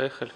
Поехали.